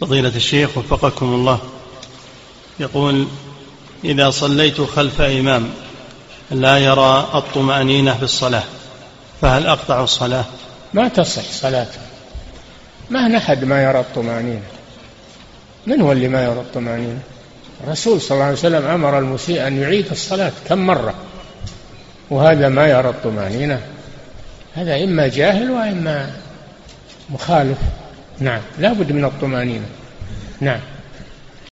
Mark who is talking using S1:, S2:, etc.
S1: فضيلة الشيخ وفقكم الله. يقول إذا صليت خلف إمام لا يرى الطمأنينة في الصلاة فهل أقطع الصلاة؟
S2: ما تصح صلاته. ما أحد ما يرى الطمأنينة. من هو اللي ما يرى الطمأنينة؟ الرسول صلى الله عليه وسلم أمر المسيء أن يعيد الصلاة كم مرة وهذا ما يرى الطمأنينة. هذا إما جاهل وإما مخالف. نعم. لا بد من الطمأنينة. نعم.